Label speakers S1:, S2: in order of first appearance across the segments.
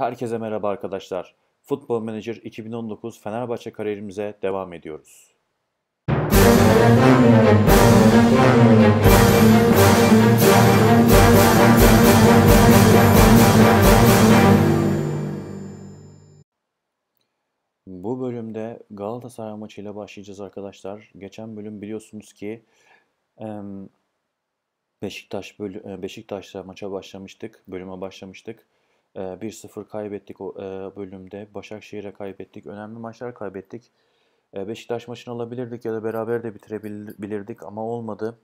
S1: Herkese merhaba arkadaşlar. Futbol Manager 2019 Fenerbahçe kariyerimize devam ediyoruz. Bu bölümde Galatasaray maçıyla başlayacağız arkadaşlar. Geçen bölüm biliyorsunuz ki Beşiktaş e, Beşiktaş'la maça başlamıştık, bölüme başlamıştık. E, 1-0 kaybettik o bölümde. Başakşehir'e kaybettik. Önemli maçlar kaybettik. E, Beşiktaş maçını alabilirdik ya da beraber de bitirebilirdik ama olmadı.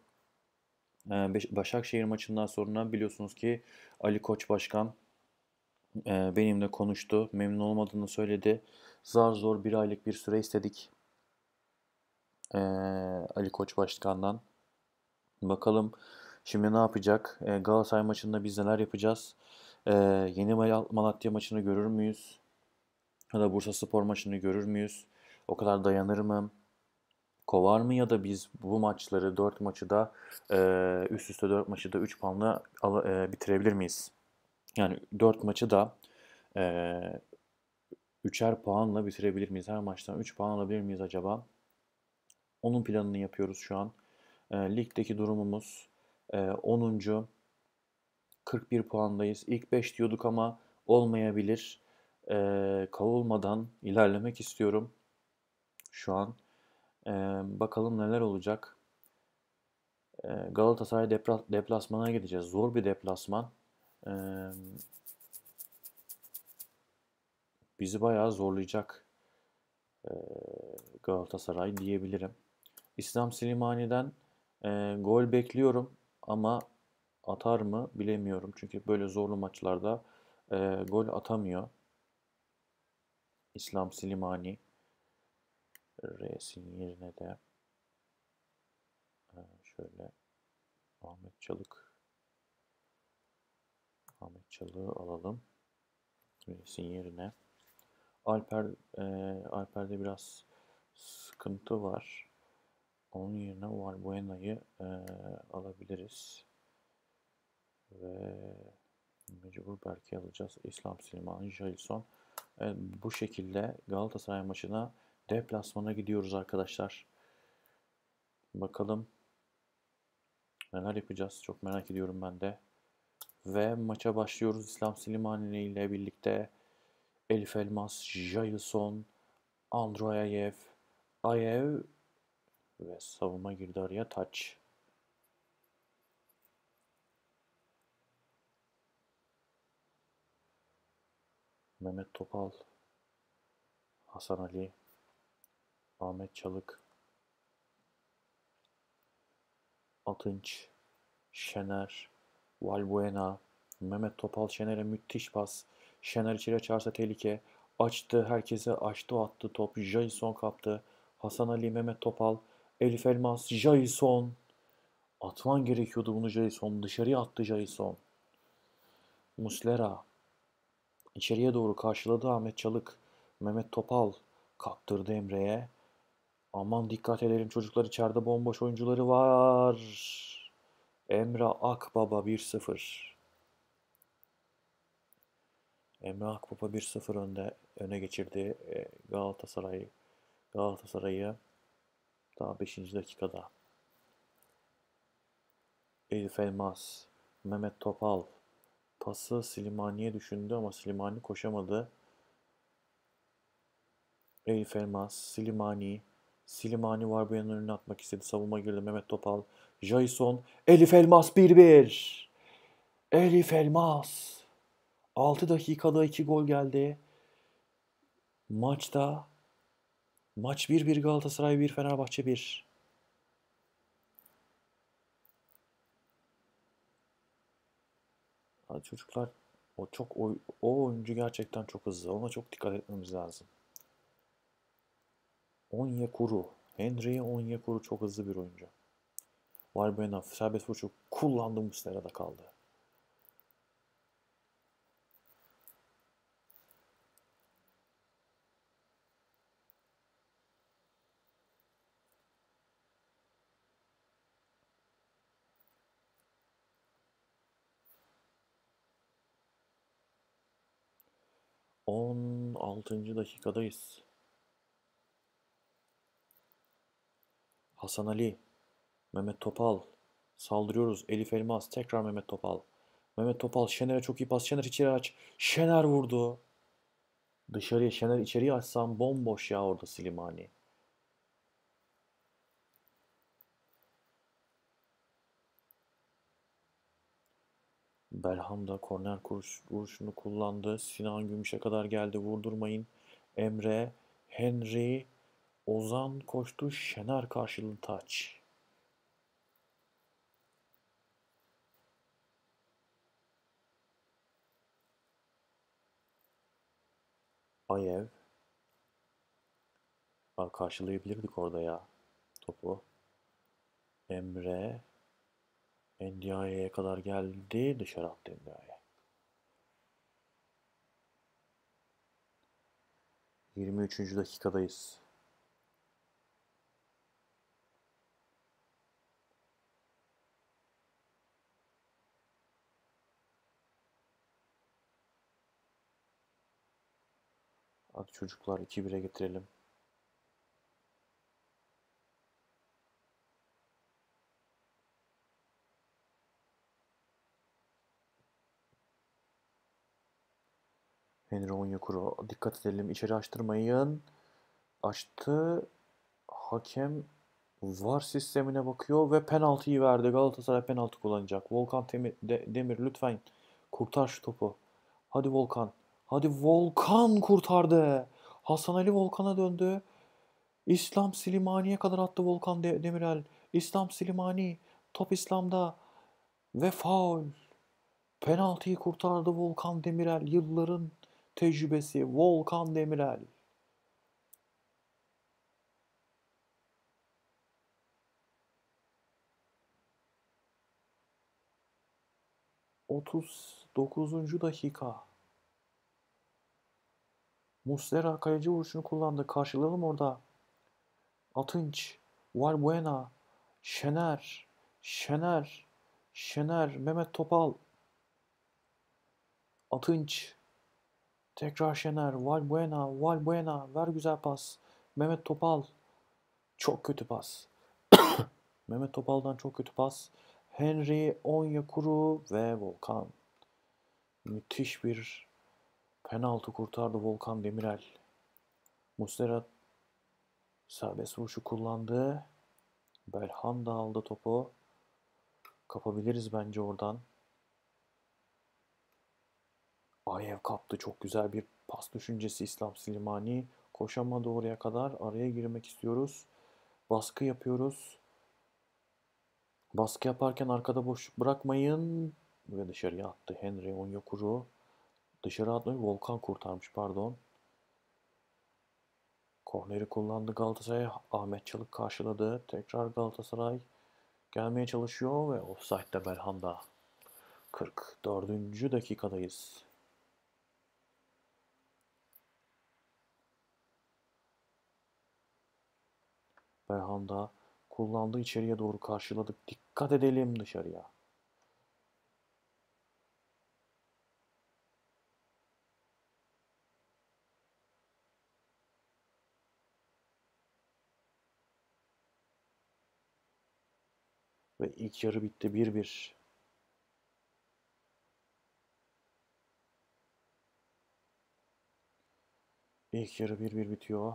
S1: Başakşehir maçından sonra biliyorsunuz ki Ali Koç Başkan benimle konuştu. Memnun olmadığını söyledi. Zar zor bir aylık bir süre istedik Ali Koç Başkan'dan. Bakalım şimdi ne yapacak? E, Galatasaray maçında biz neler yapacağız? E, Yeni Mal- Malatya maçını görür müyüz? Ya da Bursaspor maçını görür müyüz? O kadar dayanır mı? Kovar mı ya da biz bu maçları 4 maçı da e, üst üste 4 maçı da 3 puanla al- e, bitirebilir miyiz? Yani 4 maçı da e, üçer puanla bitirebilir miyiz? Her maçtan 3 puan alabilir miyiz acaba? Onun planını yapıyoruz şu an. E, ligdeki durumumuz e, 10. 41 puandayız. İlk 5 diyorduk ama olmayabilir. E, kovulmadan ilerlemek istiyorum şu an. E, bakalım neler olacak. E, Galatasaray depla- deplasmana gideceğiz. Zor bir deplasman. E, bizi bayağı zorlayacak e, Galatasaray diyebilirim. İslam Slimani'den e, gol bekliyorum ama atar mı bilemiyorum. Çünkü böyle zorlu maçlarda e, gol atamıyor. İslam Slimani R'sin yerine de şöyle Ahmet Çalık Ahmet Çalık'ı alalım. R'sin yerine. Alper e, Alper'de biraz sıkıntı var. Onun yerine Valbuena'yı e, alabiliriz. Ve mecbur belki alacağız. İslam Slimani, Jailson. Evet, bu şekilde Galatasaray maçına deplasmana gidiyoruz arkadaşlar. Bakalım neler yapacağız. Çok merak ediyorum ben de. Ve maça başlıyoruz. İslam Slimani ile birlikte Elif Elmas, Jailson, Androyayev, Ayev ve savunma girdi araya Taç. Mehmet Topal, Hasan Ali, Ahmet Çalık, Atınç, Şener, Valbuena, Mehmet Topal Şener'e müthiş pas. Şener içeri çarsa tehlike. Açtı, herkese açtı, attı top. Jason kaptı. Hasan Ali, Mehmet Topal, Elif Elmas, Jason. Atman gerekiyordu bunu Jason. Dışarıya attı Jason. Muslera. İçeriye doğru karşıladı Ahmet Çalık. Mehmet Topal kaptırdı Emre'ye. Aman dikkat edelim çocuklar içeride bomboş oyuncuları var. Emre Akbaba 1-0. Emre Akbaba 1-0 önde öne geçirdi e, Galatasaray Galatasaray'ı daha 5. dakikada. Elif Elmas, Mehmet Topal pası Slimani'ye düşündü ama Slimani koşamadı. Elif Elmas, Slimani, Slimani var bu yanına önüne atmak istedi. Savunma girdi Mehmet Topal. Jason, Elif Elmas 1-1. Elif Elmas. 6 dakikada 2 gol geldi. Maçta maç 1-1 Galatasaray 1 Fenerbahçe 1. Hadi çocuklar o çok o, o oyuncu gerçekten çok hızlı. Ona çok dikkat etmemiz lazım. Onyekuru. Henry Onyekuru çok hızlı bir oyuncu. Valbuena serbest vuruşu kullandı Muslera'da kaldı. 16. dakikadayız. Hasan Ali, Mehmet Topal. Saldırıyoruz. Elif Elmas. Tekrar Mehmet Topal. Mehmet Topal. Şener'e çok iyi pas. Şener içeri aç. Şener vurdu. Dışarıya Şener içeriye açsam bomboş ya orada Slimani. Belham da korner kuruş, vuruşunu kullandı. Sinan Gümüş'e kadar geldi. Vurdurmayın. Emre, Henry, Ozan koştu. Şener karşılığı taç. Ayev. Aa, karşılayabilirdik orada ya topu. Emre. Ndiaye'ye kadar geldi. Dışarı attı Ndiaye. 23. dakikadayız. Hadi çocuklar 2-1'e getirelim. Henry Onyekuru. Dikkat edelim. içeri açtırmayın. Açtı. Hakem VAR sistemine bakıyor ve penaltıyı verdi. Galatasaray penaltı kullanacak. Volkan Demir, Demir lütfen kurtar şu topu. Hadi Volkan. Hadi Volkan kurtardı. Hasan Ali Volkan'a döndü. İslam Silimani'ye kadar attı Volkan De Demirel. İslam Silimani. Top İslam'da. Ve faul. Penaltıyı kurtardı Volkan Demirel. Yılların tecrübesi Volkan Demirel. Otuz dokuzuncu dakika. Muslera kaleci vuruşunu kullandı. Karşılayalım orada. Atınç, Valbuena, Şener, Şener, Şener, Mehmet Topal, Atınç, tekrar Şener, Valbuena, Valbuena, ver güzel pas. Mehmet Topal, çok kötü pas. Mehmet Topal'dan çok kötü pas. Henry, Onyekuru ve Volkan. Müthiş bir penaltı kurtardı Volkan Demirel. Muslera serbest vuruşu kullandı. Belhan da aldı topu. Kapabiliriz bence oradan. Ayev kaptı. Çok güzel bir pas düşüncesi İslam Silimani. Koşamadı oraya kadar. Araya girmek istiyoruz. Baskı yapıyoruz. Baskı yaparken arkada boşluk bırakmayın. Ve dışarıya attı Henry Onyekuru. Dışarı atmayı Volkan kurtarmış pardon. Korneri kullandı Galatasaray. Ahmet Çalık karşıladı. Tekrar Galatasaray gelmeye çalışıyor ve offside'de Belhanda. 44. dakikadayız. Belhanda kullandı içeriye doğru karşıladık. Dikkat edelim dışarıya. Ve ilk yarı bitti 1-1. İlk yarı 1-1 bitiyor.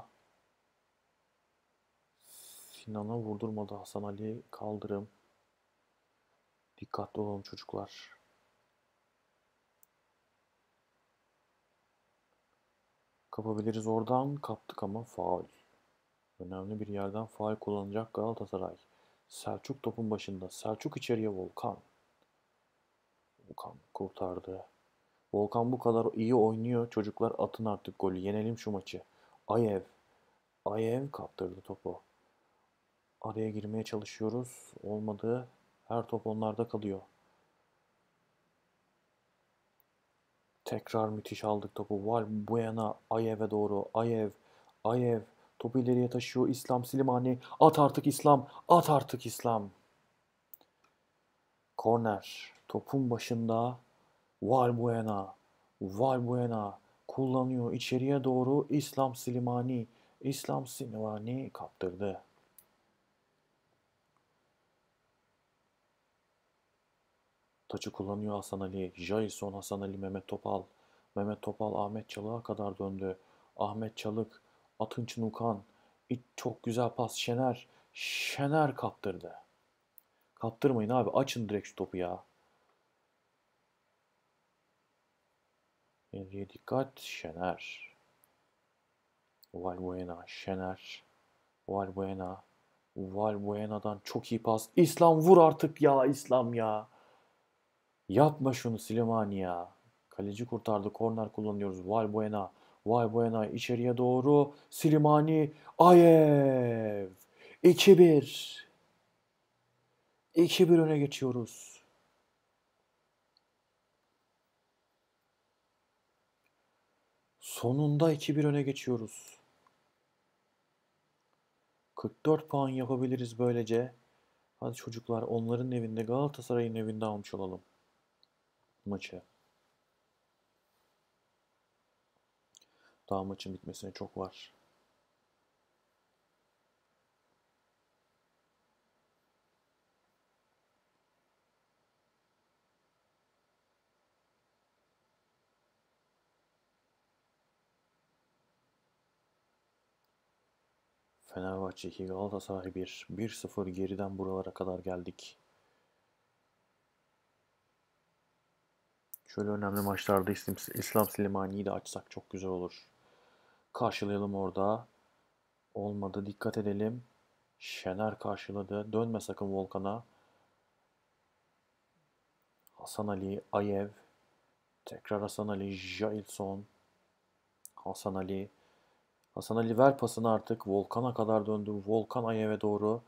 S1: Sinan'a vurdurmadı Hasan Ali. Kaldırım. Dikkatli olun çocuklar. Kapabiliriz oradan. Kaptık ama faul. Önemli bir yerden faul kullanacak Galatasaray. Selçuk topun başında. Selçuk içeriye Volkan. Volkan kurtardı. Volkan bu kadar iyi oynuyor. Çocuklar atın artık golü. Yenelim şu maçı. Ayev. Ayev kaptırdı topu. Araya girmeye çalışıyoruz. Olmadı. Her top onlarda kalıyor. Tekrar müthiş aldık topu. Val Buena Ayev'e doğru. Ayev. Ayev. Topu ileriye taşıyor İslam Silimani. At artık İslam. At artık İslam. Korner. Topun başında Valbuena. Valbuena. kullanıyor. İçeriye doğru İslam Silimani. İslam Silimani kaptırdı. Taçı kullanıyor Hasan Ali. Jason Hasan Ali Mehmet Topal. Mehmet Topal Ahmet Çalık'a kadar döndü. Ahmet Çalık, Atınç Nukan. Çok güzel pas Şener. Şener kaptırdı. Kaptırmayın abi. Açın direkt şu topu ya. Henry'e dikkat. Şener. Valbuena. Şener. Valbuena. Valbuena'dan çok iyi pas. İslam vur artık ya İslam ya. Yapma şunu Silimani ya. Kaleci kurtardı. Korner kullanıyoruz. Valbuena. Valbuena içeriye doğru. Silimani. Ayev. 2-1. 2-1 öne geçiyoruz. Sonunda 2-1 öne geçiyoruz. 44 puan yapabiliriz böylece. Hadi çocuklar onların evinde Galatasaray'ın evinde almış olalım maçı. Daha maçın bitmesine çok var. Fenerbahçe 2, Galatasaray 1. 1-0 geriden buralara kadar geldik. Şöyle önemli maçlarda İslam, İslam Slimani'yi de açsak çok güzel olur. Karşılayalım orada. Olmadı. Dikkat edelim. Şener karşıladı. Dönme sakın Volkan'a. Hasan Ali, Ayev. Tekrar Hasan Ali, Jailson. Hasan Ali. Hasan Ali ver pasını artık. Volkan'a kadar döndü. Volkan Ayev'e doğru.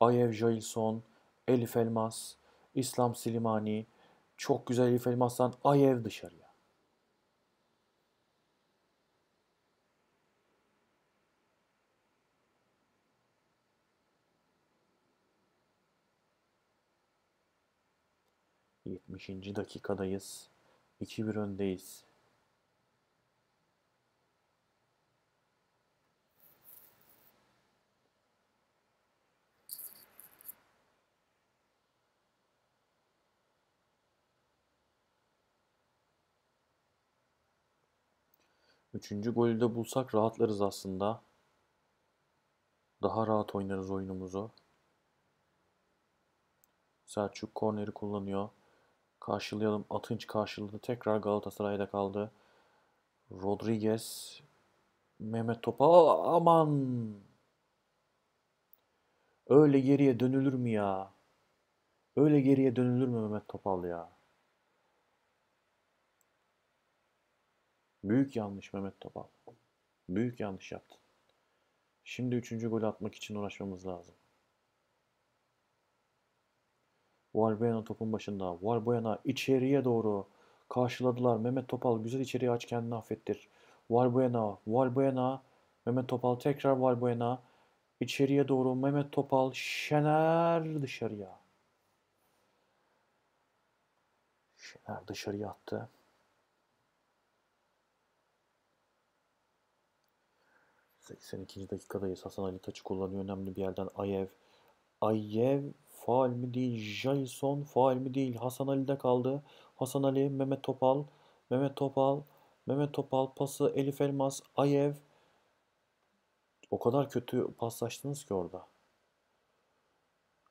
S1: Ayev, Jailson. Elif Elmas. İslam Silimani. Çok güzel Elif Elmas'tan Ayev dışarıya. Yetmişinci dakikadayız. 2-1 öndeyiz. Üçüncü golü de bulsak rahatlarız aslında. Daha rahat oynarız oyunumuzu. Selçuk korneri kullanıyor. Karşılayalım. Atınç karşıladı. Tekrar Galatasaray'da kaldı. Rodriguez. Mehmet Topal. Aman. Öyle geriye dönülür mü ya? Öyle geriye dönülür mü Mehmet Topal ya? Büyük yanlış Mehmet Topal. Büyük yanlış yaptın. Şimdi üçüncü gol atmak için uğraşmamız lazım. Valbuena topun başında. Valbuena içeriye doğru karşıladılar. Mehmet Topal güzel içeriye aç kendini affettir. Valbuena, Valbuena, Mehmet Topal tekrar Valbuena. İçeriye doğru Mehmet Topal, Şener dışarıya. Şener dışarıya attı. 82. dakikadayız. Hasan Ali taçı kullanıyor önemli bir yerden. Ayev. Ayev faal mi değil? Jason faal mi değil? Hasan Ali'de kaldı. Hasan Ali, Mehmet Topal. Mehmet Topal. Mehmet Topal pası Elif Elmas. Ayev. O kadar kötü paslaştınız ki orada.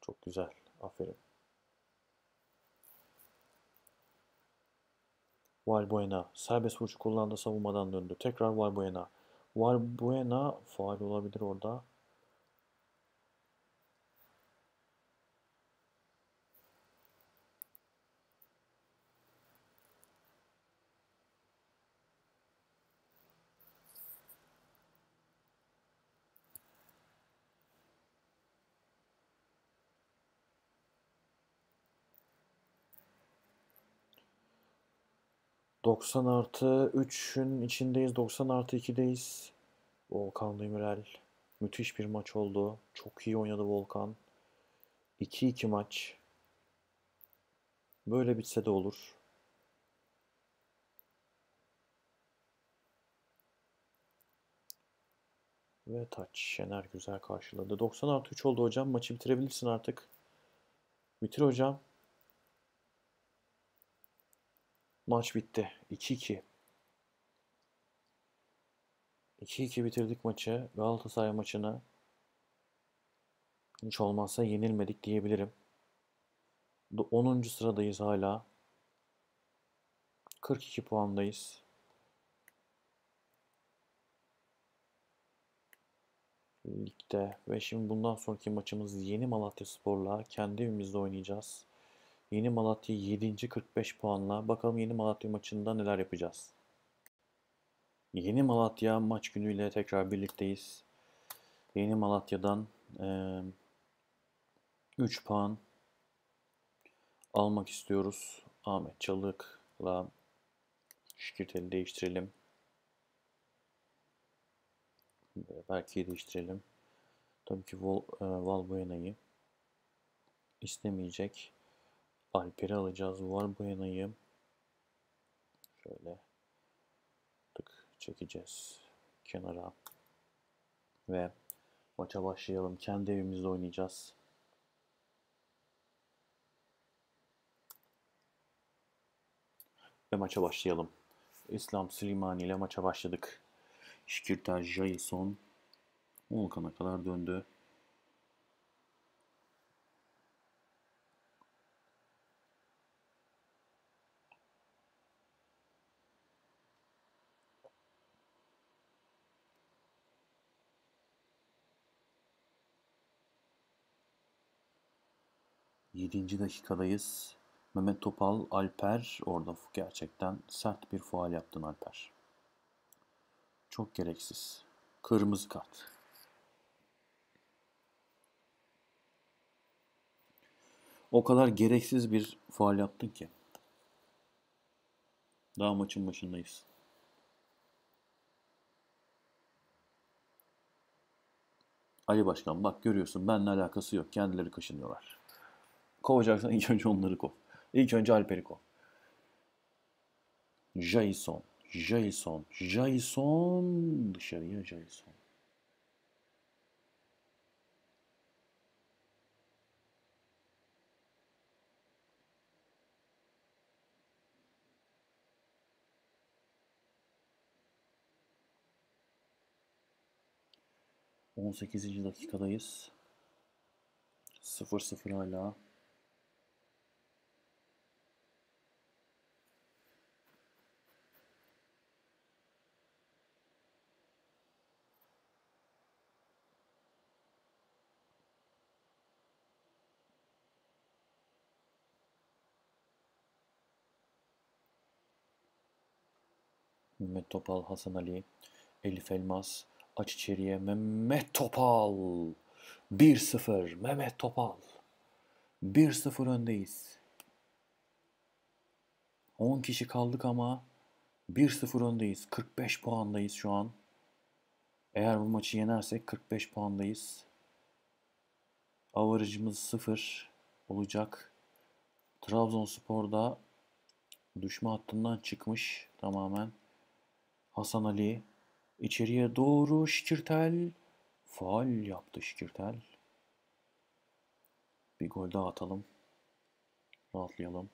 S1: Çok güzel. Aferin. Valbuena. Serbest vuruş kullandı savunmadan döndü. Tekrar Valbuena. Valbuena faal olabilir orada. 90 artı 3'ün içindeyiz. 90 artı 2'deyiz. Volkan Demirel. Müthiş bir maç oldu. Çok iyi oynadı Volkan. 2-2 maç. Böyle bitse de olur. Ve taç. Şener güzel karşıladı. 90 artı 3 oldu hocam. Maçı bitirebilirsin artık. Bitir hocam. Maç bitti. 2-2. 2-2 bitirdik maçı. Galatasaray maçını hiç olmazsa yenilmedik diyebilirim. 10. sıradayız hala. 42 puandayız. Ligde ve şimdi bundan sonraki maçımız Yeni Malatya Spor'la kendi evimizde oynayacağız. Yeni Malatya 7. 45 puanla. Bakalım Yeni Malatya maçında neler yapacağız. Yeni Malatya maç günüyle tekrar birlikteyiz. Yeni Malatya'dan e, 3 puan almak istiyoruz. Ahmet Çalık'la Şikirteli değiştirelim. Belki değiştirelim. Tabii ki Vol, e, Valbuena'yı istemeyecek. Alper'i alacağız. Valbuena'yı şöyle tık çekeceğiz kenara ve maça başlayalım. Kendi evimizde oynayacağız. Ve maça başlayalım. İslam Slimani ile maça başladık. Şikirter Jason Volkan'a kadar döndü. Yedinci dakikadayız. Mehmet Topal, Alper orada gerçekten sert bir faal yaptın Alper. Çok gereksiz. Kırmızı kart. O kadar gereksiz bir faal yaptın ki. Daha maçın başındayız. Ali Başkan bak görüyorsun benimle alakası yok. Kendileri kaşınıyorlar. Kovacaksan ilk önce onları kov. İlk önce Alper'i kov. Jason. Jason. Jason. Dışarıya Jason. On sekizinci dakikadayız. Sıfır sıfır hala. Mehmet Topal, Hasan Ali, Elif Elmas, aç içeriye Mehmet Topal. 1-0 Mehmet Topal. 1-0 öndeyiz. 10 kişi kaldık ama 1-0 öndeyiz. 45 puandayız şu an. Eğer bu maçı yenersek 45 puandayız. Avarajımız 0 olacak. Trabzonspor'da düşme hattından çıkmış tamamen. Hasan Ali içeriye doğru Şikirtel faal yaptı Şikirtel. Bir gol daha atalım. Rahatlayalım.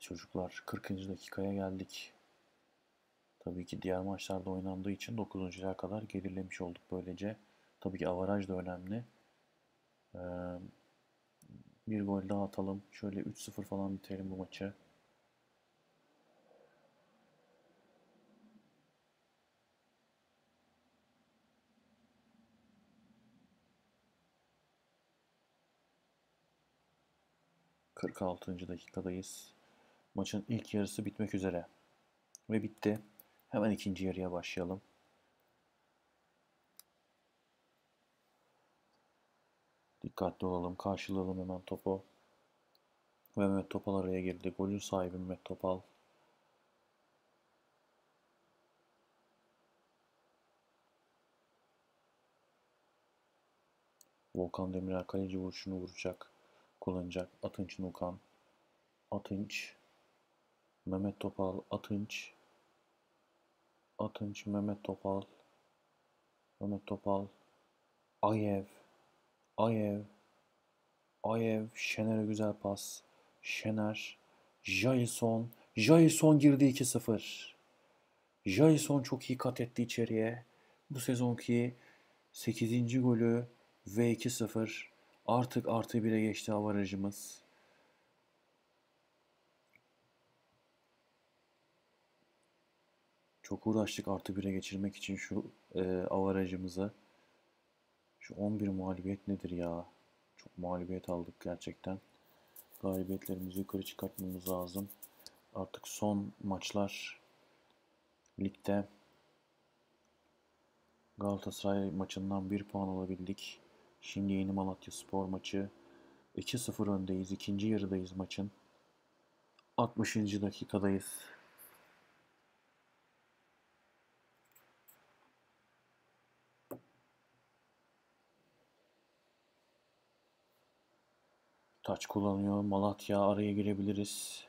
S1: Çocuklar 40. dakikaya geldik. Tabii ki diğer maçlarda oynandığı için 9. kadar gerilemiş olduk böylece. Tabii ki avaraj da önemli. Ee, bir gol daha atalım. Şöyle 3-0 falan bitirelim bu maçı. Kırk altıncı dakikadayız. Maçın ilk yarısı bitmek üzere. Ve bitti. Hemen ikinci yarıya başlayalım. Dikkatli olalım. Karşılayalım hemen topu. Ve Mehmet Topal araya girdi. Golün sahibi Mehmet Topal. Volkan Demirel kaleci vuruşunu vuracak. Kullanacak. Atınç Nukan. Atınç. Mehmet Topal. Atınç. Atınç. Mehmet Topal. Mehmet Topal. Ayev. Ayev. Ayev. Şener'e güzel pas. Şener. Jason. Jason girdi 2-0. Jason çok iyi kat etti içeriye. Bu sezonki 8. golü ve 2-0. Artık artı 1'e geçti avarajımız. Çok uğraştık artı 1'e geçirmek için şu e, avarajımızı. Şu 11 mağlubiyet nedir ya? Çok mağlubiyet aldık gerçekten. Galibiyetlerimizi yukarı çıkartmamız lazım. Artık son maçlar ligde Galatasaray maçından 1 puan alabildik. Şimdi yeni Malatya Spor maçı. 2-0 öndeyiz. İkinci yarıdayız maçın. 60. dakikadayız. Taç kullanıyor. Malatya araya girebiliriz.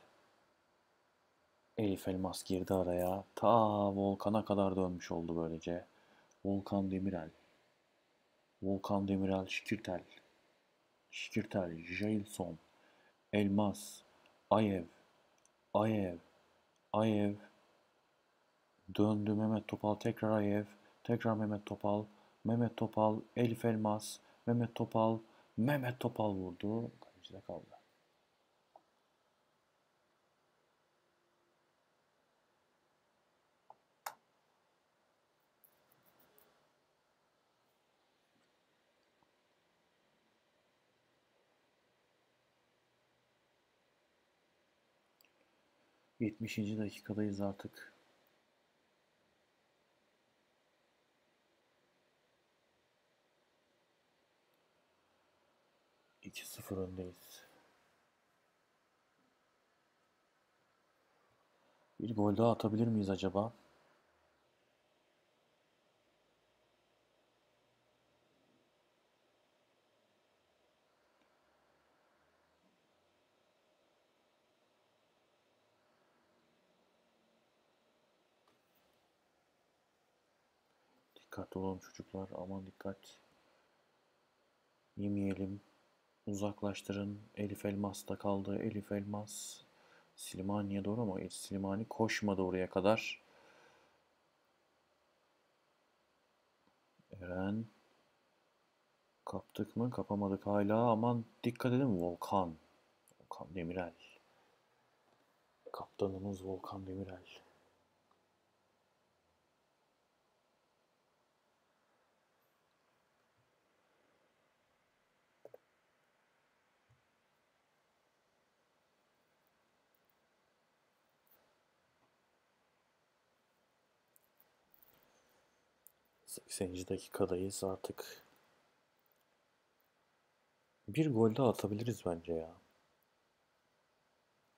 S1: Elif Elmas girdi araya. Ta Volkan'a kadar dönmüş oldu böylece. Volkan Demirel. Volkan Demirel Şikirtel. Şikirtel. Jailson. Elmas. Ayev. Ayev. Ayev. Döndü Mehmet Topal. Tekrar Ayev. Tekrar Mehmet Topal. Mehmet Topal. Elif Elmas. Mehmet Topal. Mehmet Topal vurdu. Kalecide kaldı. Yetmişinci dakikadayız artık. İki sıfır öndeyiz. Bir gol daha atabilir miyiz acaba? Dikkatli olun çocuklar. Aman dikkat. Yemeyelim. Uzaklaştırın. Elif Elmas da kaldı. Elif Elmas. Slimani'ye doğru ama Slimani koşmadı oraya kadar. Eren. Kaptık mı? Kapamadık hala. Aman dikkat edin. Volkan. Volkan Demirel. Kaptanımız Volkan Demirel. Seksenci dakikadayız artık. Bir gol daha atabiliriz bence ya.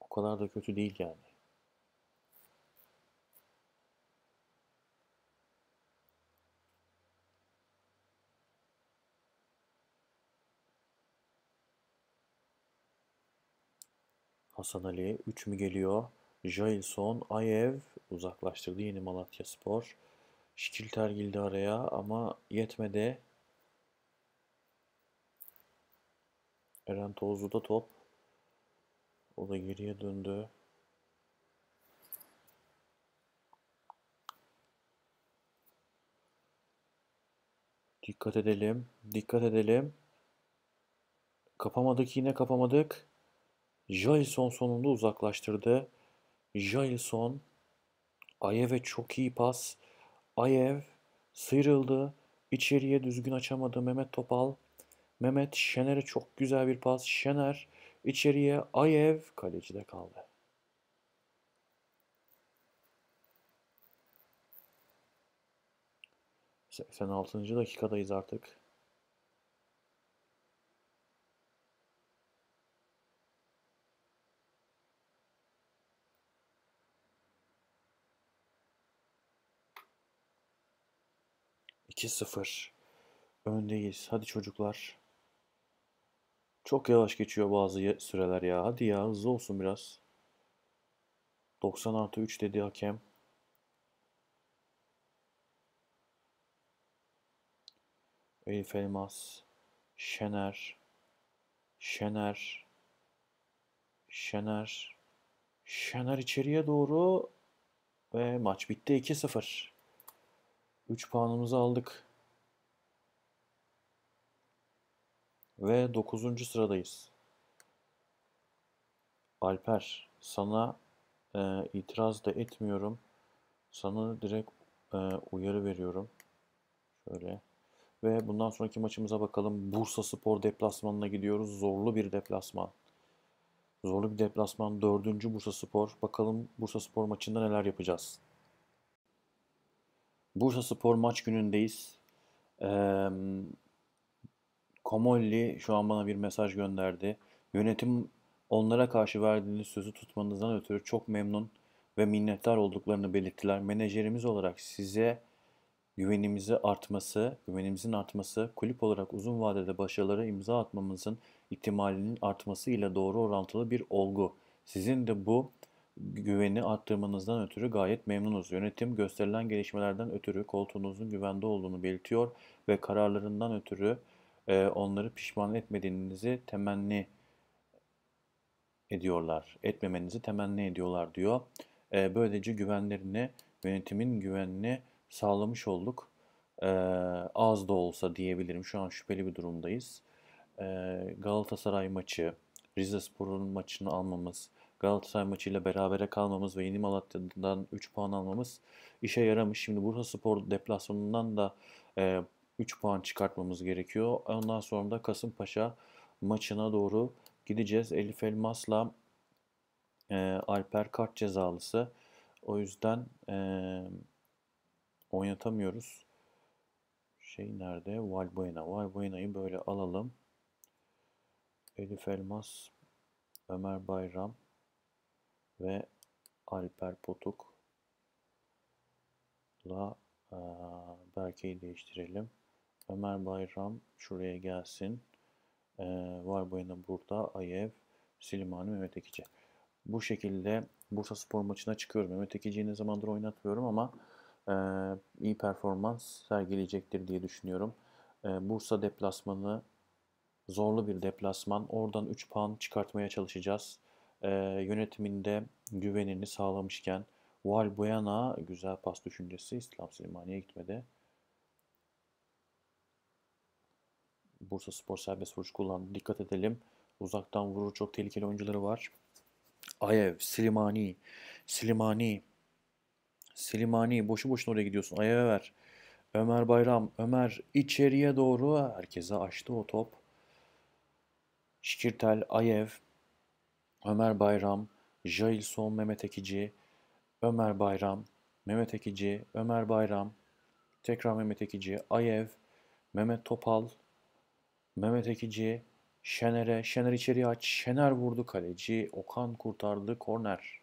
S1: O kadar da kötü değil yani. Hasan Ali 3 mü geliyor? Jailson, Ayev uzaklaştırdı yeni Malatya Spor. Şikilter girdi araya ama yetmedi. Eren Tozlu'da top. O da geriye döndü. Dikkat edelim. Dikkat edelim. Kapamadık yine kapamadık. Jailson sonunda uzaklaştırdı. Jailson Ayev'e çok iyi pas. Ayev sıyrıldı. İçeriye düzgün açamadı Mehmet Topal. Mehmet Şener'e çok güzel bir pas. Şener içeriye Ayev kalecide kaldı. Seksen altıncı dakikadayız artık. 2-0. Öndeyiz. Hadi çocuklar. Çok yavaş geçiyor bazı süreler ya. Hadi ya hızlı olsun biraz. 90 artı 3 dedi hakem. Elif Elmas. Şener. Şener. Şener. Şener içeriye doğru ve maç bitti 2-0. 3 puanımızı aldık. Ve 9. sıradayız. Alper, sana e, itiraz da etmiyorum. Sana direkt e, uyarı veriyorum. Şöyle. Ve bundan sonraki maçımıza bakalım. Bursa Spor deplasmanına gidiyoruz. Zorlu bir deplasman. Zorlu bir deplasman. Dördüncü Bursa Spor. Bakalım Bursa Spor maçında neler yapacağız. Bursa Spor maç günündeyiz. Ee, Komolli şu an bana bir mesaj gönderdi. Yönetim onlara karşı verdiğiniz sözü tutmanızdan ötürü çok memnun ve minnettar olduklarını belirttiler. Menajerimiz olarak size güvenimizi artması, güvenimizin artması, kulüp olarak uzun vadede başarılara imza atmamızın ihtimalinin artması ile doğru orantılı bir olgu. Sizin de bu güveni arttırmanızdan ötürü gayet memnunuz. Yönetim gösterilen gelişmelerden ötürü koltuğunuzun güvende olduğunu belirtiyor ve kararlarından ötürü e, onları pişman etmediğinizi temenni ediyorlar. Etmemenizi temenni ediyorlar diyor. E, böylece güvenlerini, yönetimin güvenini sağlamış olduk. E, az da olsa diyebilirim. Şu an şüpheli bir durumdayız. Galatasaray maçı, Rizespor'un maçını almamız, Galatasaray maçıyla berabere kalmamız ve Yeni Malatya'dan 3 puan almamız işe yaramış. Şimdi Bursa Spor deplasmanından da e, 3 puan çıkartmamız gerekiyor. Ondan sonra da Kasımpaşa maçına doğru gideceğiz. Elif Elmas'la e, Alper kart cezalısı. O yüzden e, oynatamıyoruz. Şey nerede? Valbuena. Valbuena'yı böyle alalım. Elif Elmas, Ömer Bayram ve Alper Potuk'la Berke'yi değiştirelim. Ömer Bayram şuraya gelsin. Ee, var boyuna burada Ayev, Silimani, Mehmet Ekici. Bu şekilde Bursa Spor maçına çıkıyorum. Mehmet Ekici'yi ne zamandır oynatmıyorum ama e, iyi performans sergileyecektir diye düşünüyorum. E, Bursa deplasmanı zorlu bir deplasman. Oradan 3 puan çıkartmaya çalışacağız. E, yönetiminde güvenini sağlamışken Valbuena güzel pas düşüncesi İslam Silimani'ye gitmedi. Bursa Spor serbest vuruş kullandı. Dikkat edelim. Uzaktan vurur çok tehlikeli oyuncuları var. Ayev, Slimani, Slimani, Slimani boşu boşuna oraya gidiyorsun. Ayev'e ver. Ömer Bayram, Ömer içeriye doğru herkese açtı o top. Şikirtel, Ayev, Ömer Bayram, Jailson, Mehmet Ekici, Ömer Bayram, Mehmet Ekici, Ömer Bayram, tekrar Mehmet Ekici, Ayev, Mehmet Topal, Mehmet Ekici, Şener'e, Şener içeri aç, Şener vurdu kaleci, Okan kurtardı, korner.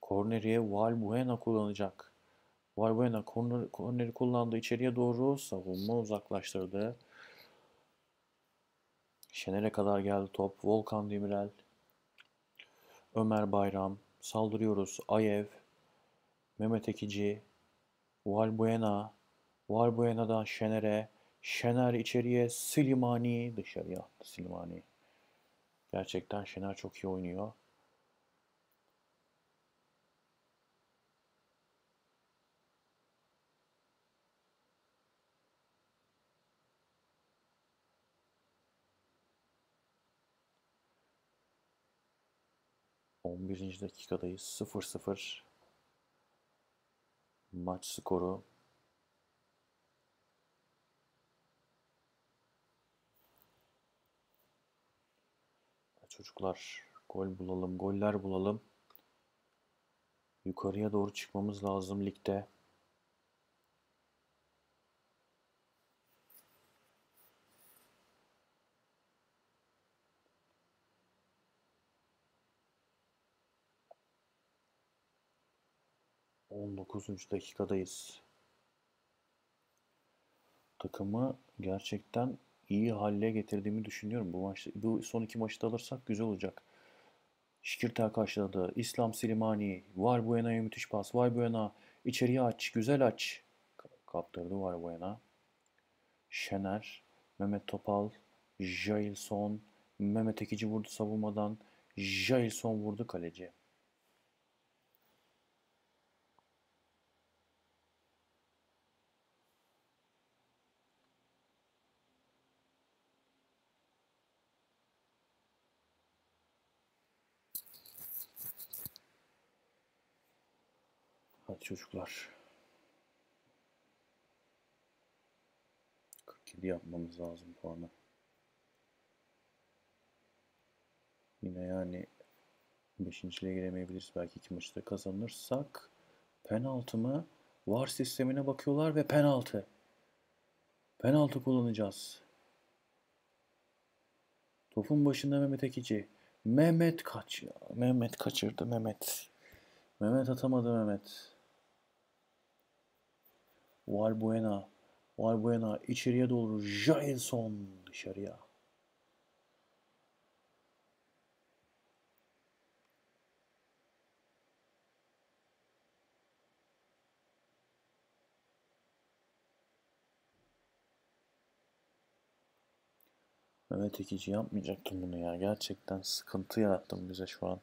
S1: Korneriye Valbuena kullanacak. Valbuena korner, korneri kullandı içeriye doğru, savunma uzaklaştırdı. Şener'e kadar geldi top, Volkan Demirel, Ömer Bayram, saldırıyoruz, Ayev, Mehmet Ekici, Valbuena, Valbuena'dan Şener'e, Şener içeriye, Slimani dışarıya attı Slimani. Gerçekten Şener çok iyi oynuyor. On birinci dakikadayız. 0-0 maç skoru. Çocuklar gol bulalım, goller bulalım. Yukarıya doğru çıkmamız lazım ligde. On dokuzuncu dakikadayız. takımı gerçekten iyi hale getirdiğimi düşünüyorum. Bu maçta, bu son iki maçta alırsak güzel olacak. Şikirtel karşıladı. İslam Silimani. Var Buena'ya müthiş pas. Var Buena. içeriye aç. Güzel aç. Kaptırdı Var Buena. Şener. Mehmet Topal. Jailson. Mehmet Ekici vurdu savunmadan. Jailson vurdu kaleci. Hadi çocuklar. 47 yapmamız lazım puanı. Yine yani 5.liğe giremeyebiliriz. Belki iki maçta kazanırsak. Penaltı mı? Var sistemine bakıyorlar ve penaltı. Penaltı kullanacağız. Topun başında Mehmet Ekici. Mehmet kaç. Mehmet kaçırdı Mehmet. Mehmet atamadı Mehmet. Valbuena. Valbuena içeriye doğru. Jailson dışarıya. Mehmet Ekici yapmayacaktım bunu ya. Gerçekten sıkıntı yarattım bize şu an.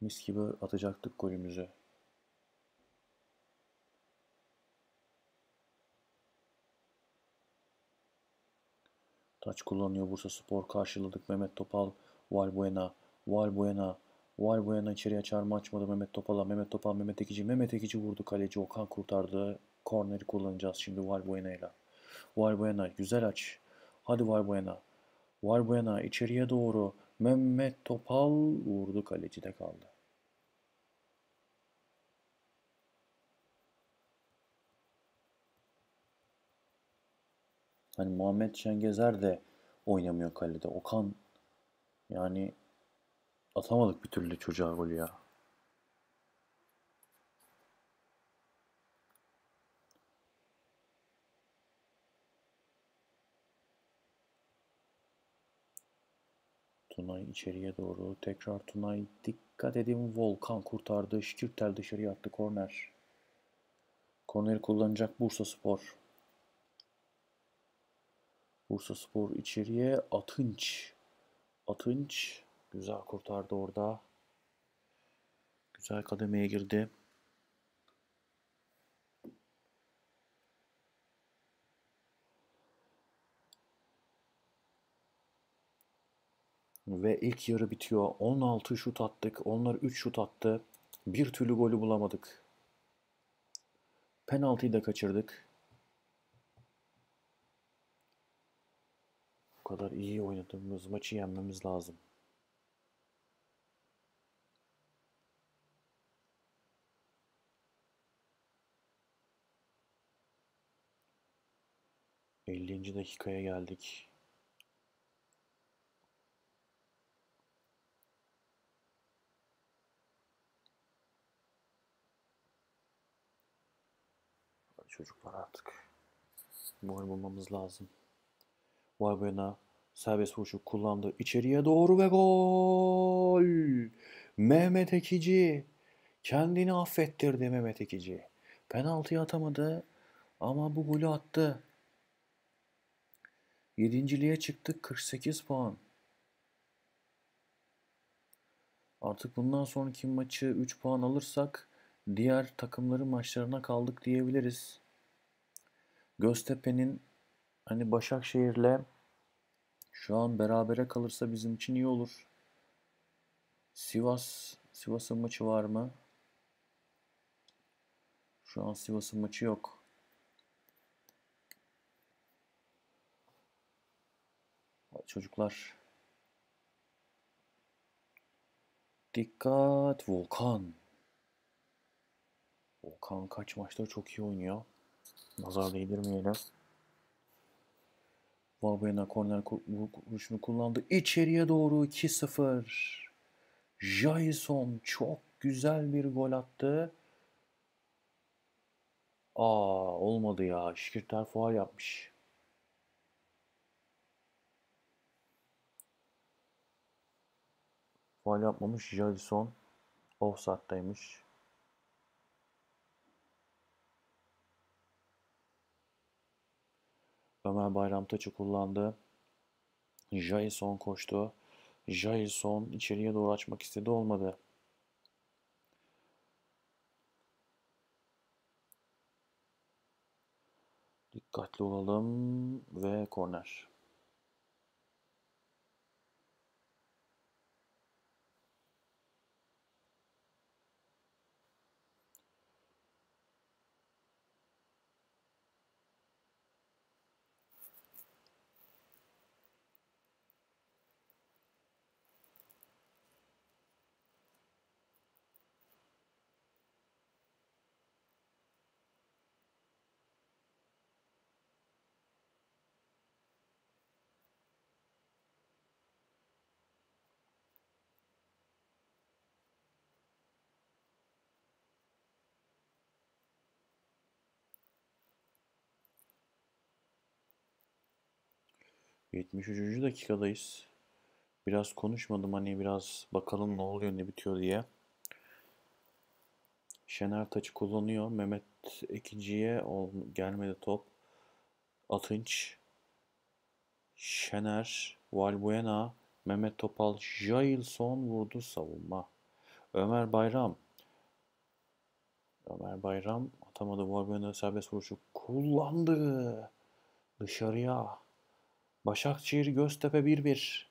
S1: Mis gibi atacaktık golümüzü. Taç kullanıyor Bursa Spor. Karşıladık Mehmet Topal. Valbuena. Valbuena. Valbuena içeriye çarmı açmadı Mehmet Topal'a. Mehmet Topal, Mehmet Ekici. Mehmet Ekici vurdu kaleci. Okan kurtardı. Korneri kullanacağız şimdi Valbuena ile. Valbuena güzel aç. Hadi Valbuena. Valbuena içeriye doğru. Mehmet Topal vurdu kalecide kaldı. Hani Muhammed Şengezer de oynamıyor kalede. Okan yani atamadık bir türlü çocuğa golü ya. Tunay içeriye doğru. Tekrar Tunay. Dikkat edin Volkan kurtardı. Şikirtel dışarıya attı korner. Korneri kullanacak Bursa Spor. Bursa Spor içeriye Atınç. Atınç güzel kurtardı orada. Güzel kademeye girdi. Ve ilk yarı bitiyor. 16 şut attık. Onlar 3 şut attı. Bir türlü golü bulamadık. Penaltıyı da kaçırdık. Kadar iyi oynadığımız maçı yenmemiz lazım. Ellinci dakikaya geldik. çocuklar artık. Gol bulmamız lazım. Valbuena serbest vuruşu kullandı. İçeriye doğru ve gol. Mehmet Ekici kendini affettirdi Mehmet Ekici. Penaltıyı atamadı ama bu golü attı. Yedinciliğe çıktık 48 puan. Artık bundan sonraki maçı 3 puan alırsak diğer takımların maçlarına kaldık diyebiliriz. Göztepe'nin hani Başakşehir'le şu an berabere kalırsa bizim için iyi olur. Sivas, Sivas'ın maçı var mı? Şu an Sivas'ın maçı yok. Çocuklar. Dikkat Volkan. Volkan kaç maçta çok iyi oynuyor. Nazar değdirmeyelim. Valbuena korner vuruşunu kullandı. İçeriye doğru 2-0. Jason çok güzel bir gol attı. Aa olmadı ya. Şikirter faul yapmış. Faul yapmamış. Jalison offside'daymış. Ömer Bayram taçı kullandı. Jason koştu. Jason içeriye doğru açmak istedi olmadı. Dikkatli olalım ve korner. Yetmiş üçüncü dakikadayız. Biraz konuşmadım hani biraz bakalım ne oluyor ne bitiyor diye. Şener taçı kullanıyor. Mehmet Ekici'ye gelmedi top. Atınç. Şener. Valbuena. Mehmet Topal. Jailson vurdu savunma. Ömer Bayram. Ömer Bayram atamadı. Valbuena serbest vuruşu kullandı. Dışarıya. Başakşehir Göztepe 1-1.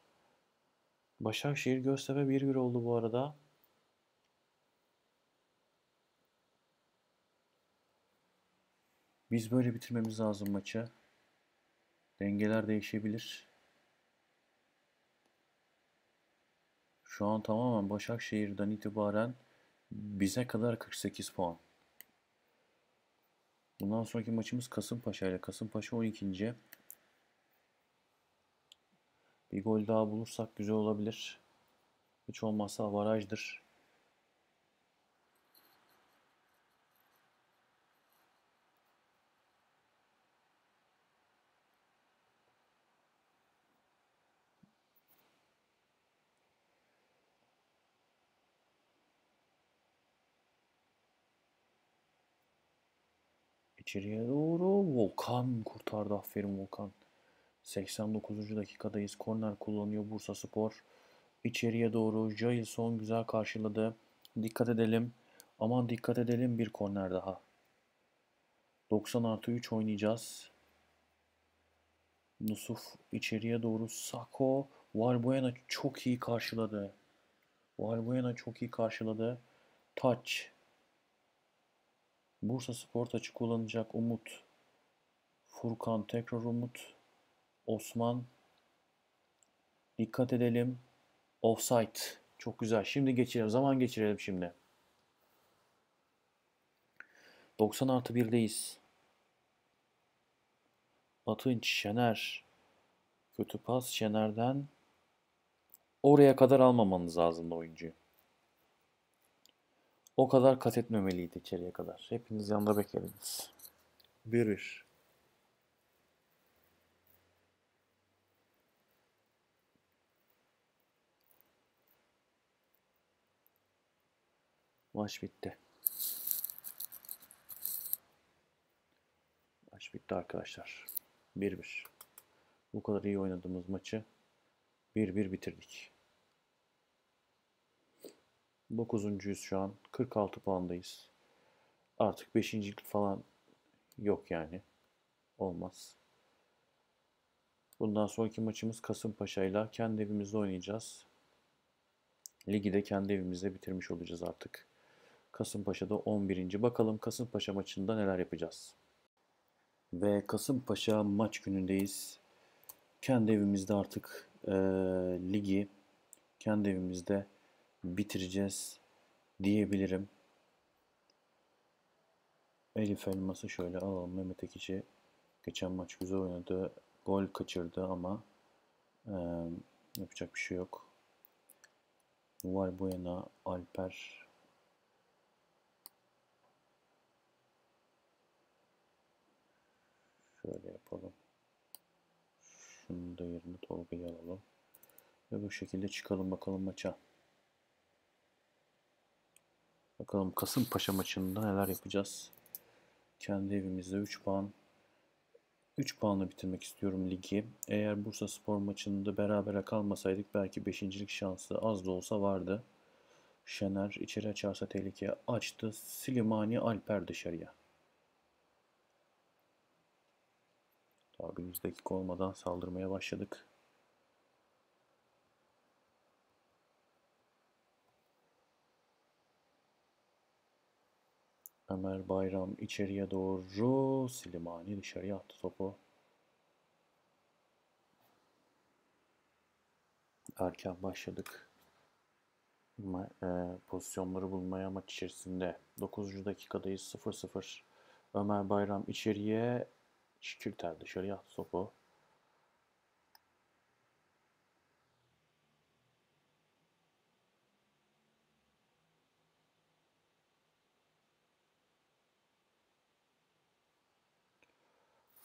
S1: Başakşehir Göztepe 1-1 oldu bu arada. Biz böyle bitirmemiz lazım maçı. Dengeler değişebilir. Şu an tamamen Başakşehir'den itibaren bize kadar 48 puan. Bundan sonraki maçımız Kasımpaşa ile. Kasımpaşa 12. Bir gol daha bulursak güzel olabilir. Hiç olmazsa avarajdır. İçeriye doğru Volkan kurtardı. Aferin Volkan. 89. dakikadayız. Korner kullanıyor Bursa Spor. İçeriye doğru Jailson güzel karşıladı. Dikkat edelim. Aman dikkat edelim bir korner daha. 90 artı 3 oynayacağız. Nusuf içeriye doğru Sako. Valbuena çok iyi karşıladı. Valbuena çok iyi karşıladı. Touch. Bursa Spor taçı kullanacak Umut. Furkan tekrar Umut. Osman. Dikkat edelim. Offside. Çok güzel. Şimdi geçirelim. Zaman geçirelim şimdi. 90 artı 1'deyiz. Atınç, Şener. Kötü pas Şener'den. Oraya kadar almamanız lazımdı oyuncuyu. O kadar kat etmemeliydi içeriye kadar. Hepiniz yanında beklediniz. 1-1. Maç bitti. Maç bitti arkadaşlar. 1-1. Bu kadar iyi oynadığımız maçı 1-1 bitirdik. 9.yüz şu an. 46 puandayız. Artık 5. falan yok yani. Olmaz. Bundan sonraki maçımız Kasımpaşa ile kendi evimizde oynayacağız. Ligi de kendi evimizde bitirmiş olacağız artık. Kasımpaşa'da 11. Bakalım Kasımpaşa maçında neler yapacağız. Ve Kasımpaşa maç günündeyiz. Kendi evimizde artık e, ligi kendi evimizde bitireceğiz diyebilirim. Elif Elmas'ı şöyle alalım. Mehmet Ekici geçen maç güzel oynadı. Gol kaçırdı ama e, yapacak bir şey yok. Valbuena, Alper Şunu da yerine Tolga'yı alalım. Ve bu şekilde çıkalım bakalım maça. Bakalım Kasımpaşa maçında neler yapacağız. Kendi evimizde 3 puan 3 puanla bitirmek istiyorum ligi. Eğer Bursa Spor maçında berabere kalmasaydık belki 5.lik şansı az da olsa vardı. Şener içeri açarsa tehlike açtı. Silimani Alper dışarıya. Bir 100 dakika olmadan saldırmaya başladık. Ömer Bayram içeriye doğru. Silimani dışarıya attı topu. Erken başladık. Ma e, pozisyonları bulmaya maç içerisinde. 9. dakikadayız 0-0. Ömer Bayram içeriye. Şikirter dışarıya attı topu.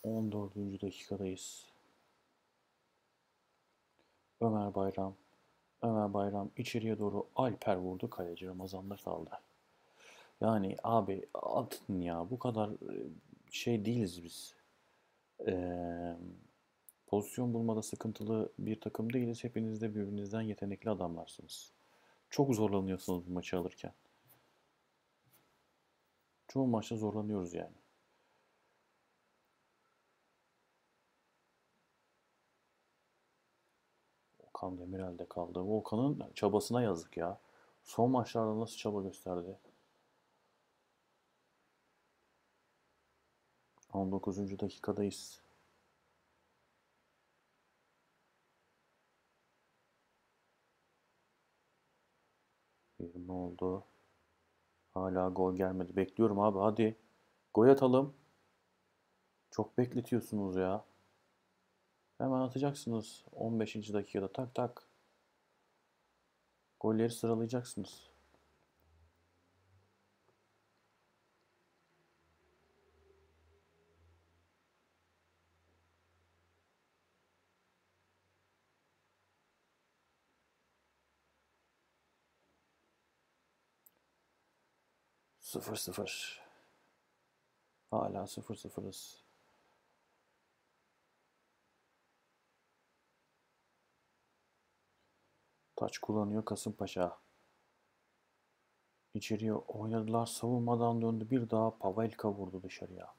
S1: 14. dakikadayız. Ömer Bayram. Ömer Bayram içeriye doğru Alper vurdu. Kaleci Ramazan'da kaldı. Yani abi atın ya bu kadar e, şey değiliz biz. Ee, pozisyon bulmada sıkıntılı bir takım değiliz. Hepiniz de birbirinizden yetenekli adamlarsınız. Çok zorlanıyorsunuz bu maçı alırken. Çoğu maçta zorlanıyoruz yani. Okan Demirel'de kaldı. Volkan'ın çabasına yazık ya. Son maçlarda nasıl çaba gösterdi. 19. dakikadayız. Ne oldu? Hala gol gelmedi. Bekliyorum abi hadi. Gol atalım. Çok bekletiyorsunuz ya. Hemen atacaksınız 15. dakikada tak tak. Golleri sıralayacaksınız. Sıfır sıfır. Hala sıfır sıfırız. Taç kullanıyor Kasımpaşa. İçeriye oynadılar. Savunmadan döndü. Bir daha Pavelka vurdu dışarıya.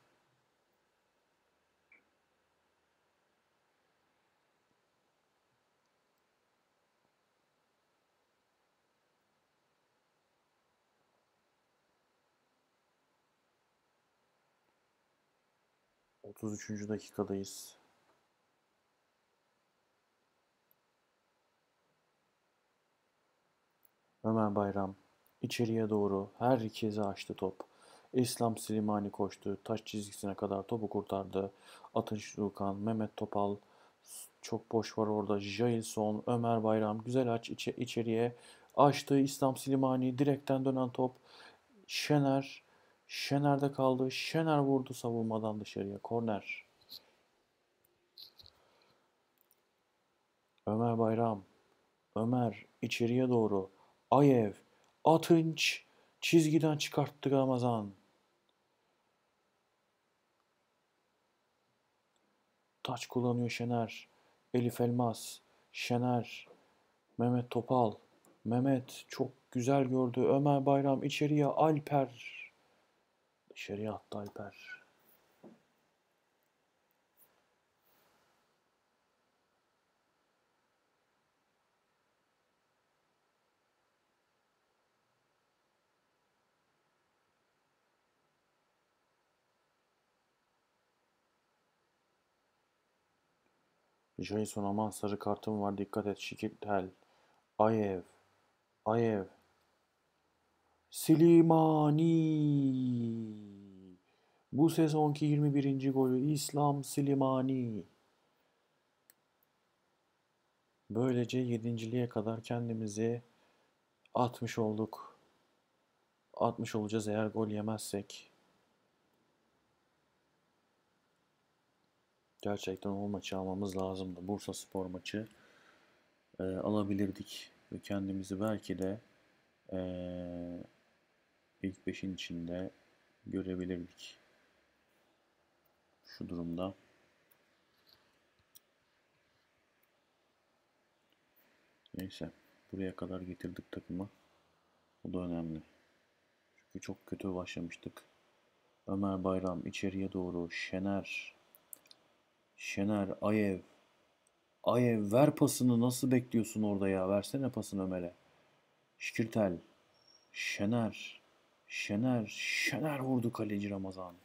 S1: Otuz üçüncü dakikadayız. Ömer Bayram içeriye doğru herkese açtı top. İslam Slimani koştu. Taş çizgisine kadar topu kurtardı. Atınç Lukan, Mehmet Topal çok boş var orada. Jailson, Ömer Bayram güzel aç içe, içeriye açtı. İslam Slimani direkten dönen top. Şener Şener'de kaldı. Şener vurdu savunmadan dışarıya. Korner. Ömer Bayram. Ömer içeriye doğru. Ayev, Atınç çizgiden çıkarttı Ramazan. Taç kullanıyor Şener. Elif Elmas, Şener, Mehmet Topal. Mehmet çok güzel gördü. Ömer Bayram içeriye Alper. Dışarıya attı. Jason aman sarı kartım var dikkat et Şikitel. Ayev. Ayev. Slimani. Bu sezonki 21. golü İslam Slimani. Böylece yedinciliğe kadar kendimizi atmış olduk. Atmış olacağız eğer gol yemezsek. Gerçekten o maçı almamız lazımdı. Bursa Spor maçı e, alabilirdik ve kendimizi belki de e, ilk beşin içinde görebilirdik. Şu durumda. Neyse. Buraya kadar getirdik takımı. Bu da önemli. Çünkü çok kötü başlamıştık. Ömer Bayram içeriye doğru. Şener. Şener, Ayev. Ayev ver pasını nasıl bekliyorsun orada ya? Versene pasını Ömer'e. Şikirtel. Şener. Şener. Şener vurdu kaleci Ramazan.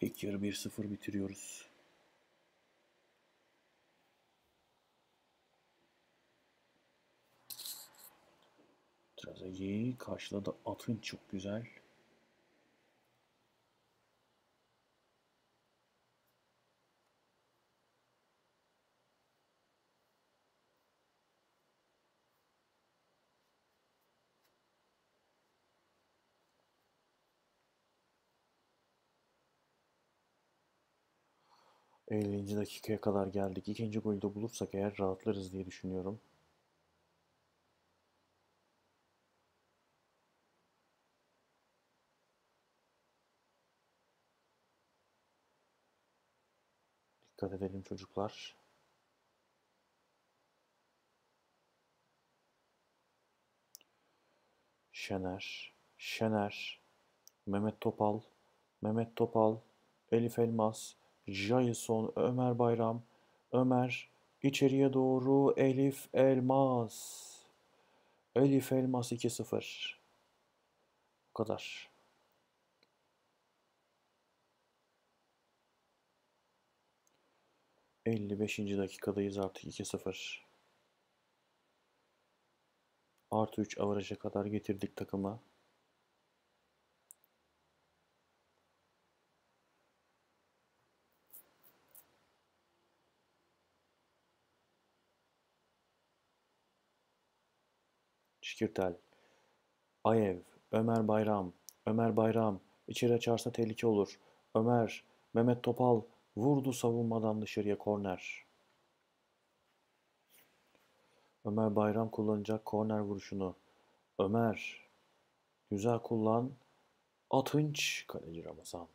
S1: İlk yarı 1-0 bitiriyoruz. Trezeguet'i karşıladı. Atın çok güzel. ...50. dakikaya kadar geldik. İkinci golü de bulursak eğer rahatlarız diye düşünüyorum. Dikkat edelim çocuklar. Şener, Şener, Mehmet Topal, Mehmet Topal, Elif Elmas, Jason, Ömer Bayram, Ömer içeriye doğru Elif Elmas. Elif Elmas 2-0. Bu kadar. Elli beşinci dakikadayız artık 2-0. Artı 3 avaraja kadar getirdik takımı. Şikirtel, Ayev, Ömer Bayram, Ömer Bayram içeri açarsa tehlike olur. Ömer, Mehmet Topal vurdu savunmadan dışarıya korner. Ömer Bayram kullanacak korner vuruşunu. Ömer güzel kullan. Atınç kaleci Ramazan.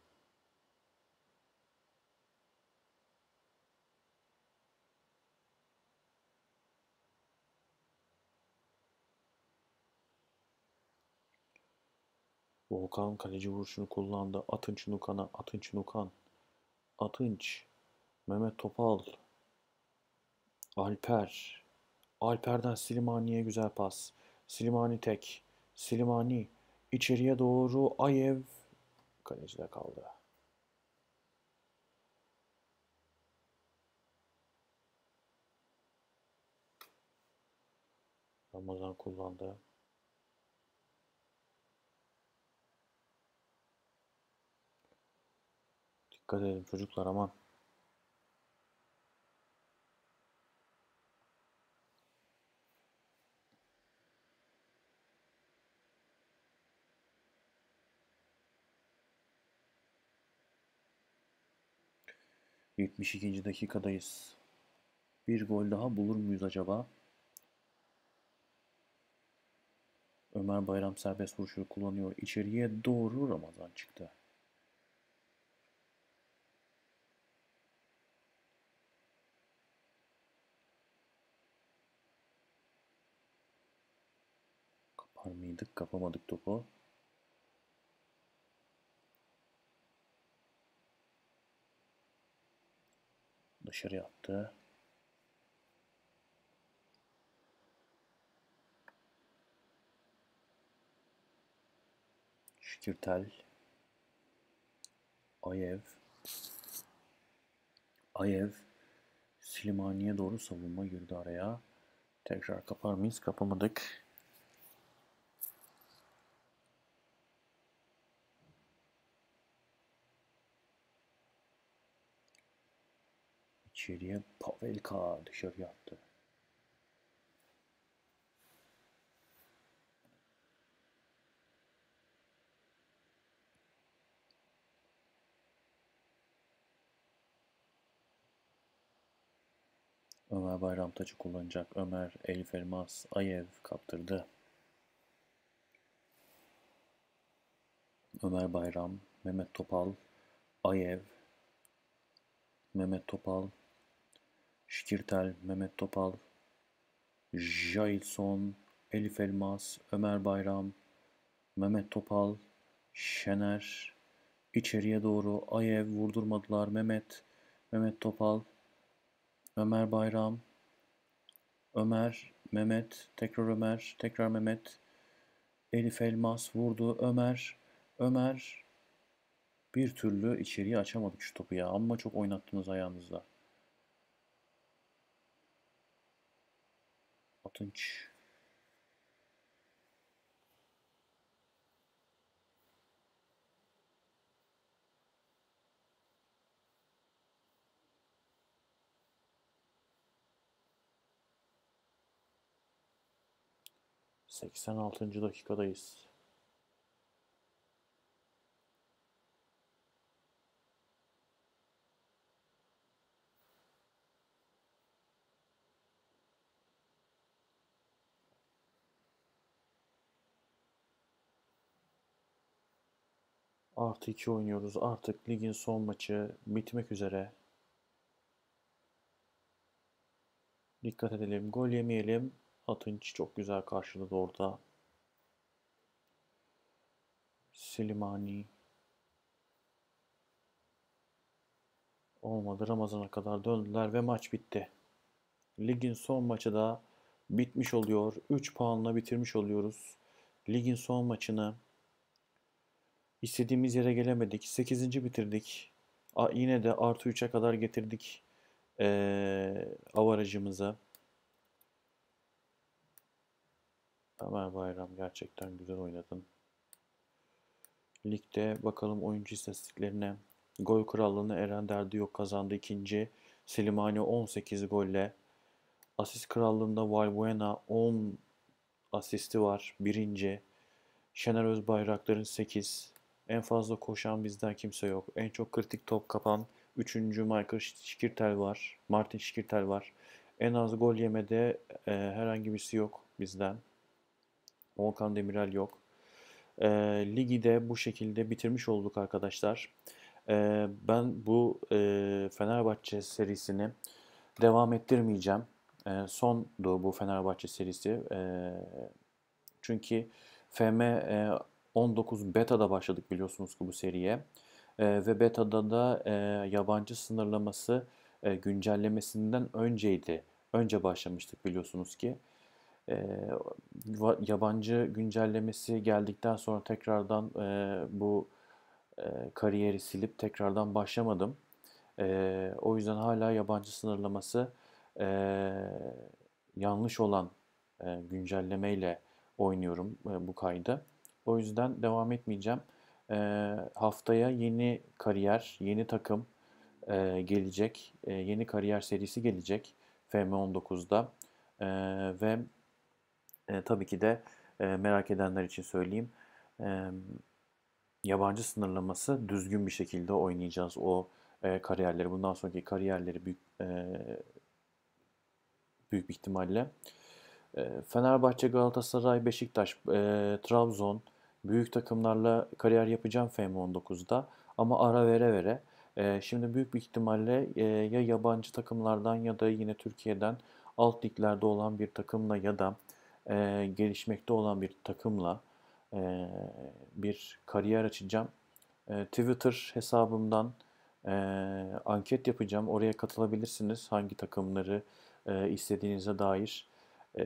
S1: Volkan kaleci vuruşunu kullandı. Atınç Nukan'a. Atınç Nukan. Atınç. Mehmet Topal. Alper. Alper'den Slimani'ye güzel pas. Slimani tek. Slimani içeriye doğru Ayev kalecide kaldı. Ramazan kullandı. Dikkat edin çocuklar aman. Yetmiş ikinci dakikadayız. Bir gol daha bulur muyuz acaba? Ömer Bayram serbest vuruşu kullanıyor. İçeriye doğru Ramazan çıktı. Kapar mıydık? Kapamadık topu. Dışarı attı. Şükürtel. Ayev. Ayev. Slimani'ye doğru savunma girdi araya. Tekrar kapar mıyız? Kapamadık. İçeriye Pavelka dışarıya attı. Ömer Bayram taçı kullanacak. Ömer Elif Elmas Ayev kaptırdı. Ömer Bayram, Mehmet Topal, Ayev, Mehmet Topal, Şikirtel, Mehmet Topal, Jailson, Elif Elmas, Ömer Bayram, Mehmet Topal, Şener, içeriye doğru Ayev vurdurmadılar. Mehmet, Mehmet Topal, Ömer Bayram, Ömer, Mehmet, tekrar Ömer, tekrar Mehmet, Elif Elmas vurdu. Ömer, Ömer bir türlü içeriye açamadık şu topu ya. Amma çok oynattınız ayağınızla. Atınç. Seksen altıncı dakikadayız. Artı 2 oynuyoruz. Artık ligin son maçı bitmek üzere. Dikkat edelim. Gol yemeyelim. Atınç çok güzel karşıladı orada. Silimani. Olmadı. Ramazan'a kadar döndüler ve maç bitti. Ligin son maçı da bitmiş oluyor. 3 puanla bitirmiş oluyoruz. Ligin son maçını İstediğimiz yere gelemedik. 8. bitirdik. A, yine de artı 3'e kadar getirdik ee, avarajımıza. Ömer Bayram gerçekten güzel oynadın. Ligde bakalım oyuncu istatistiklerine. Gol krallığını Eren Derdi yok kazandı ikinci. Selimani 18 golle. Asist krallığında Valbuena 10 asisti var birinci. Şener Özbayraktar'ın 8. En fazla koşan bizden kimse yok. En çok kritik top kapan 3. Michael Şikirtel var. Martin Şikirtel var. En az gol yemede e, herhangi birisi yok bizden. Volkan Demirel yok. E, ligi de bu şekilde bitirmiş olduk arkadaşlar. E, ben bu e, Fenerbahçe serisini devam ettirmeyeceğim. E, sondu bu Fenerbahçe serisi. E, çünkü FM e, 19 beta'da başladık biliyorsunuz ki bu seriye. E, ve beta'da da e, yabancı sınırlaması e, güncellemesinden önceydi. Önce başlamıştık biliyorsunuz ki. E, yabancı güncellemesi geldikten sonra tekrardan e, bu e, kariyeri silip tekrardan başlamadım. E, o yüzden hala yabancı sınırlaması e, yanlış olan e, güncellemeyle oynuyorum e, bu kaydı. O yüzden devam etmeyeceğim. E, haftaya yeni kariyer, yeni takım e, gelecek. E, yeni kariyer serisi gelecek FM19'da. E, ve e, tabii ki de e, merak edenler için söyleyeyim. E, yabancı sınırlaması düzgün bir şekilde oynayacağız o e, kariyerleri. Bundan sonraki kariyerleri büyük e, büyük bir ihtimalle. E, Fenerbahçe, Galatasaray, Beşiktaş, e, Trabzon, büyük takımlarla kariyer yapacağım FM19'da ama ara vere vere. E, şimdi büyük bir ihtimalle e, ya yabancı takımlardan ya da yine Türkiye'den alt liglerde olan bir takımla ya da e, gelişmekte olan bir takımla e, bir kariyer açacağım. E, Twitter hesabımdan e, anket yapacağım. Oraya katılabilirsiniz hangi takımları e, istediğinize dair. E,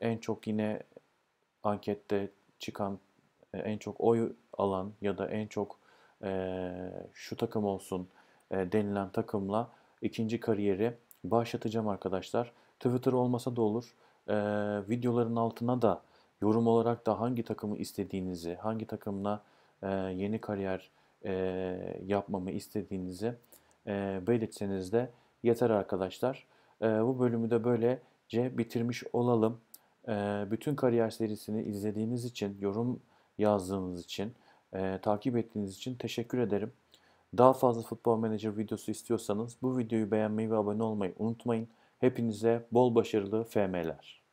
S1: en çok yine ankette çıkan en çok oy alan ya da en çok e, şu takım olsun e, denilen takımla ikinci kariyeri başlatacağım arkadaşlar. Twitter olmasa da olur. E, videoların altına da yorum olarak da hangi takımı istediğinizi, hangi takımla e, yeni kariyer e, yapmamı istediğinizi e, belirtseniz de yeter arkadaşlar. Ee, bu bölümü de böylece bitirmiş olalım. Ee, bütün kariyer serisini izlediğiniz için, yorum yazdığınız için, e, takip ettiğiniz için teşekkür ederim. Daha fazla Futbol Manager videosu istiyorsanız bu videoyu beğenmeyi ve abone olmayı unutmayın. Hepinize bol başarılı FM'ler.